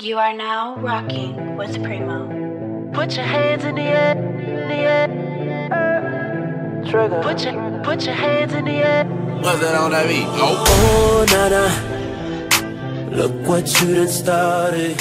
You are now rocking with Premo. Put your hands in the air, in the air. Trigger. Put your put your hands in the air. What's that on that beat? Oh, Oh, Nana, look what you done started.